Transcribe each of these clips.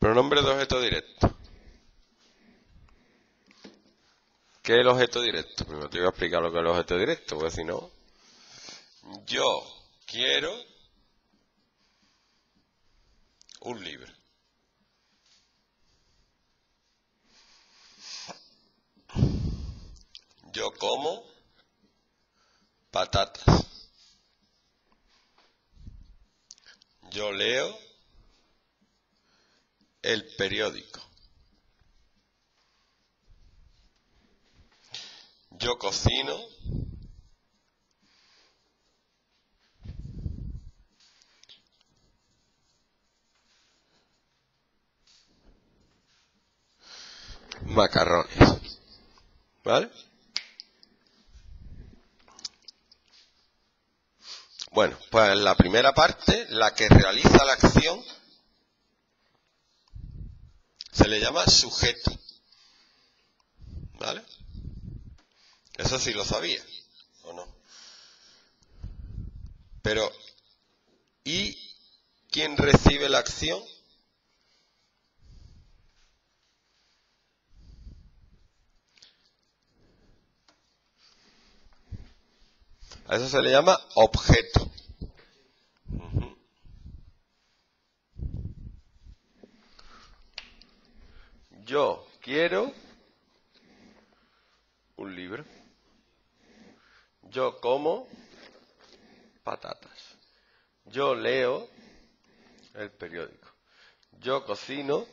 Pronombre de objeto directo. ¿Qué es el objeto directo? Primero te voy a explicar lo que es el objeto directo, porque si no, yo quiero un libro. Yo como patatas. Yo leo el periódico. Yo cocino macarrones. ¿Vale? Bueno, pues la primera parte, la que realiza la acción, se le llama sujeto. ¿Vale? Eso sí lo sabía, ¿o no? Pero, ¿y quién recibe la acción? A eso se le llama objeto. Yo quiero un libro. Yo como patatas. Yo leo el periódico. Yo cocino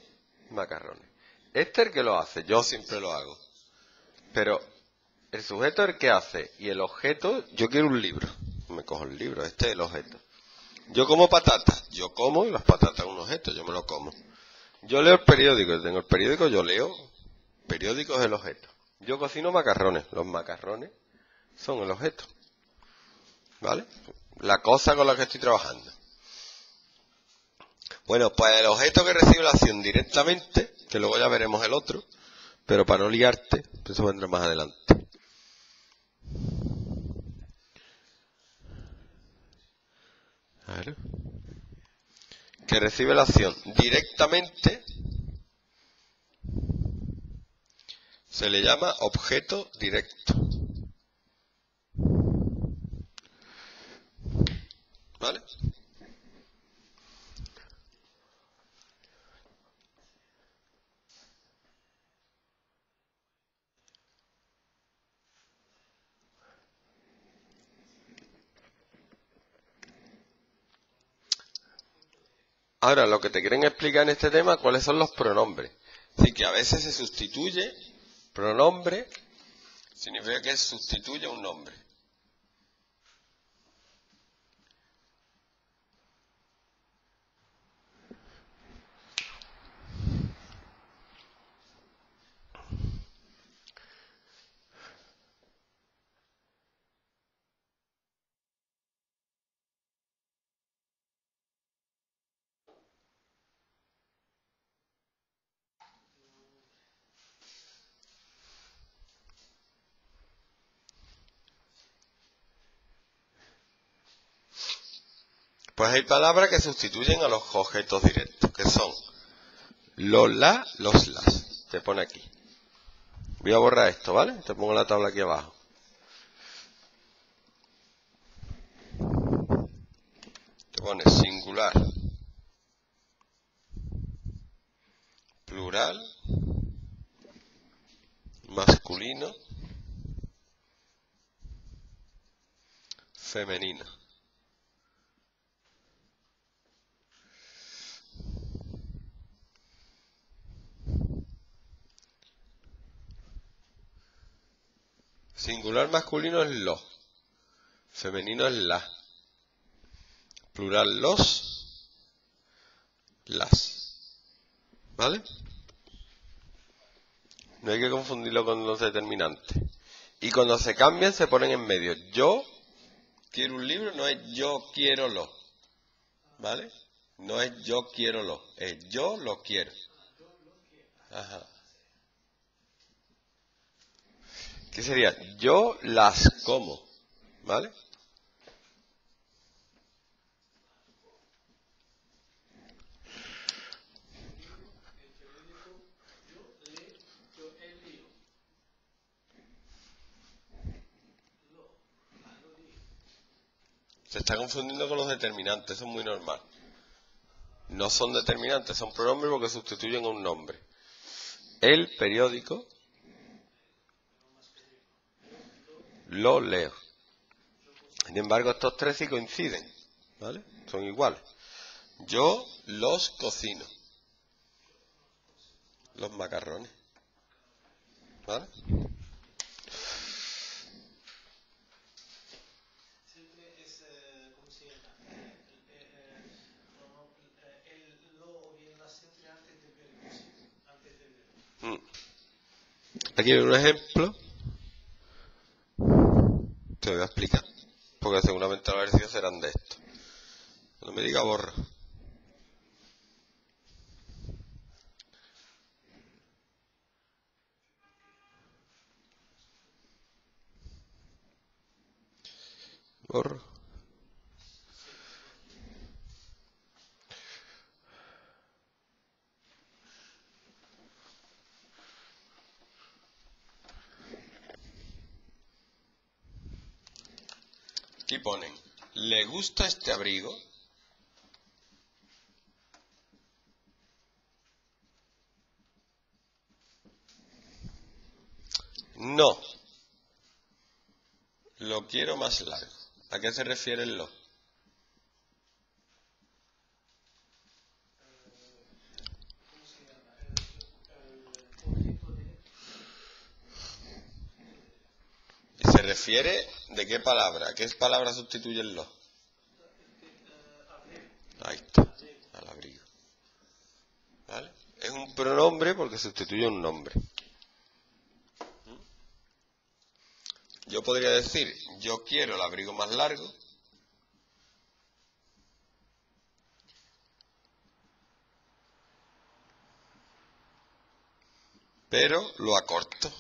macarrones. Este es el que lo hace, yo siempre lo hago. Pero el sujeto es el que hace y el objeto, yo quiero un libro. Me cojo el libro, este es el objeto. Yo como patatas, yo como y las patatas un objeto, yo me lo como. Yo leo el periódico, tengo el periódico, yo leo. Periódico es el objeto. Yo cocino macarrones, los macarrones son el objeto. ¿Vale? La cosa con la que estoy trabajando. Bueno, pues el objeto que recibe la acción directamente, que luego ya veremos el otro, pero para no liarte, eso vendrá más adelante. Que recibe la acción directamente se le llama objeto directo. ¿Vale? Ahora, lo que te quieren explicar en este tema, cuáles son los pronombres. Así que a veces se sustituye pronombre, significa que sustituye un nombre. Pues hay palabras que sustituyen a los objetos directos, que son los la, los las. Te pone aquí. Voy a borrar esto, ¿vale? Te pongo la tabla aquí abajo. Te pone singular, plural, masculino, femenino. Singular masculino es lo. Femenino es la. Plural los. Las. ¿Vale? No hay que confundirlo con los determinantes. Y cuando se cambian se ponen en medio. Yo quiero un libro, no es yo quiero lo. ¿Vale? No es yo quiero lo. Es yo lo quiero. Ajá. ¿Qué sería? Yo las como, ¿vale? Se está confundiendo con los determinantes, eso es muy normal. No son determinantes, son pronombres porque sustituyen a un nombre. El periódico lo leo. Sin embargo, estos tres sí coinciden, ¿vale? Son iguales. Yo los cocino. Los macarrones. ¿Vale? Aquí hay un ejemplo. Te voy a explicar. Porque seguramente los ejercicios serán de esto. No me diga borra. Borro. Aquí ponen, ¿le gusta este abrigo? No. Lo quiero más largo. ¿A qué se refiere el lo? ¿Cómo se llama? El, el objeto de ¿Y se refiere de qué palabra? ¿Qué palabra sustituye el lo? eh, abril. Ahí está, al abrigo. ¿Vale? Es un pronombre porque sustituye un nombre. ¿Mm? Yo podría decir, yo quiero el abrigo más largo. Pero lo acorto.